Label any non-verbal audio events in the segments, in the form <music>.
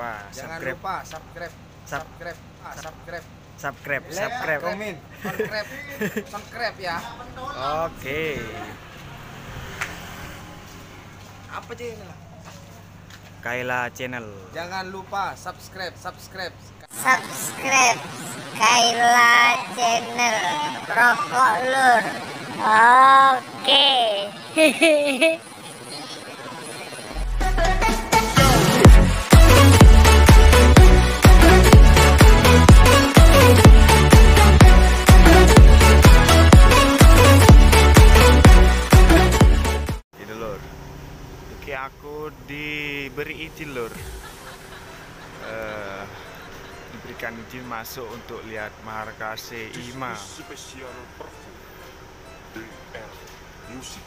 lupa Jangan subscribe lupa subscribe. Sub- Subscribe. Ah, subscribe. subscribe Like, subscribe Komen. Subscribe. Subscribe ya. oke Apa aja ini lah? Kaila channel Jangan lupa subscribe, subscribe. subscribe Kaila channel Rokok Lur Oke ini <laughs> izin masuk untuk lihat markase IMA. Spesial Parfum DR Music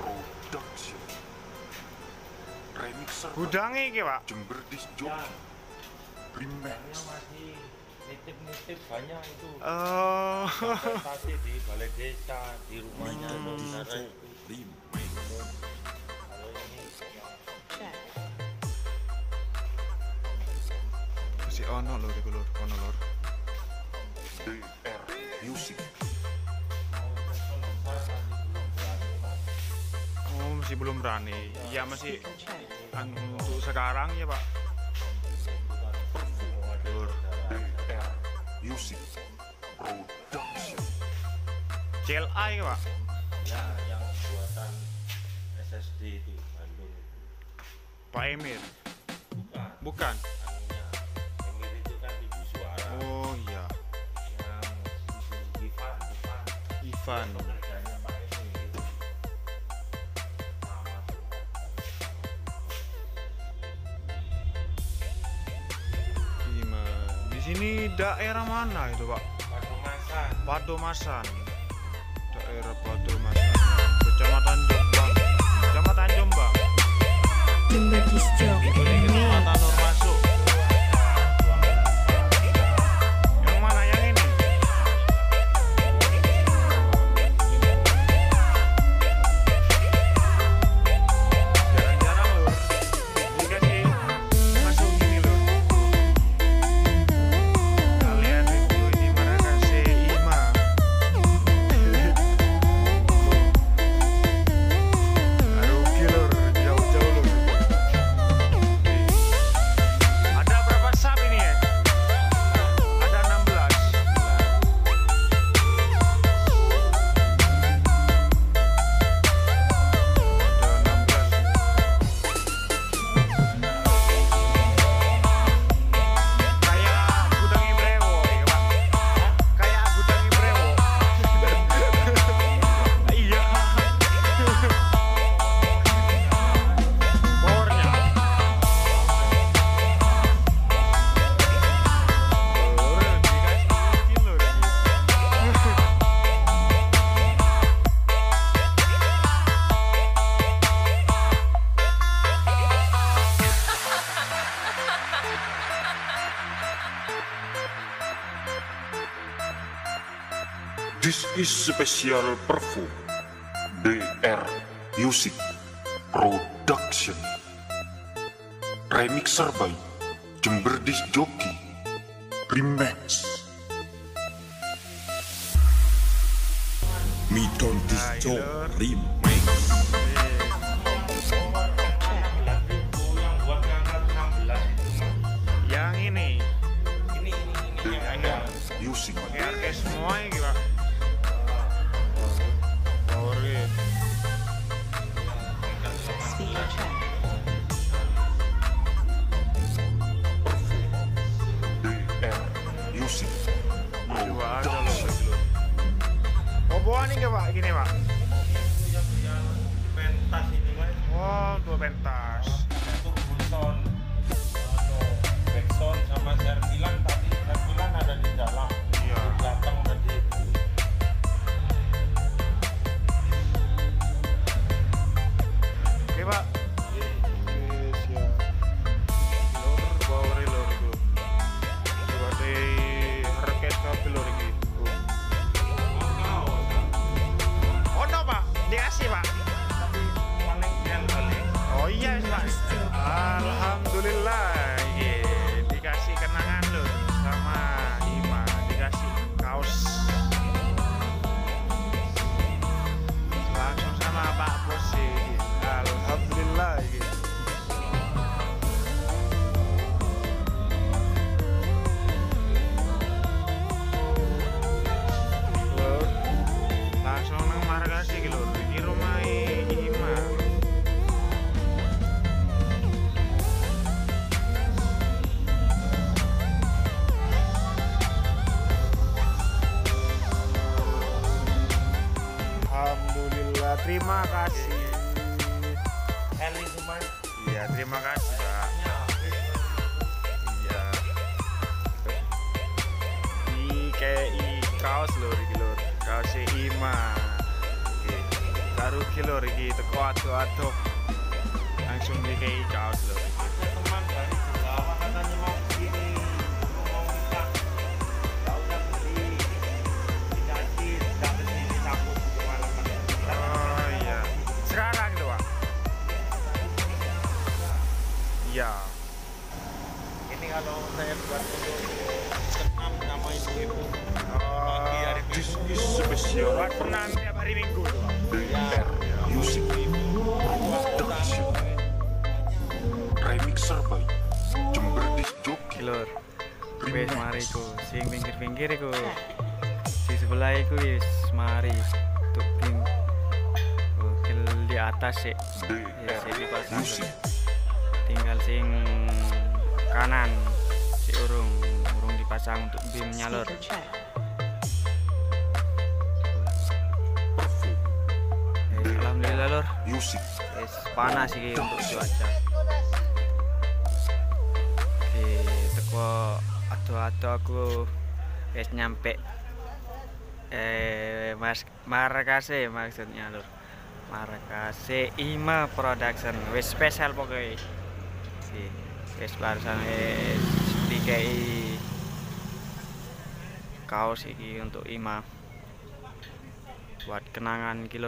Production Remixer gudangnya iki pak? Jember Disc Jockey Remix. Masih nitip-nitip banyak itu. Oh. Di balai desa di rumahnya di sana Remix masih ono lur iku lur ono lur DR Music. Oh masih belum berani. Iya masih anu, untuk sekarang ya pak. Lur DR Music. Production. CLA ya pak? Ya yang buatan SSD itu Bandung. Pak Emir? Bukan. Bukan Ivan. Di sini daerah mana itu pak? Padumasan Padomasan. Daerah Padomasan. Kecamatan Jombang. Kecamatan Jombang. Disjok Is Special Parfum DR Music Production. Remixer by Jember Disc Jockey Remix. Midon Disc Jockey Remix. Yang buat ngangkat 16 itu yang ini. Ini ini ini ada Music pakai semua Bawa nih pak? Gini pak? pentas ini mas Oh dua pentas. anu sama servilan tadi servilan ada di dalam Iya. di belakang tadi Oke pak. Karo iki lho iki teko ado-ado. Langsung dikai kaos lho. Ada teman dari Jawa katanya mau ke sini mau minta nggak usah beli dikasih nggak ke sini cabut kemalaman Oh iya. Sekarang itu, Pak. Iya. ini kalau saya buat untuk senam sama ibu-ibu pagi special Buat senam tiap hari Minggu music ibu-ibu production. Remixer by Jember Disc Jockey. Lur. Wis mari ku sing pinggir-pinggir iku. Di sebelah iku wis mari untuk pin. Oke di atas sih. Ya sih dipasang. Tinggal sing kanan si urung urung dipasang untuk beam nyalur. Music Wis panas iki untuk cuaca. Oke, teko ado-ado aku wis nyampe eh Mas Markase maksudnya lur. Markase Ima Production wis spesial pokoknya. Oke, wis barusan wis dikai kaos iki untuk Ima buat kenangan iki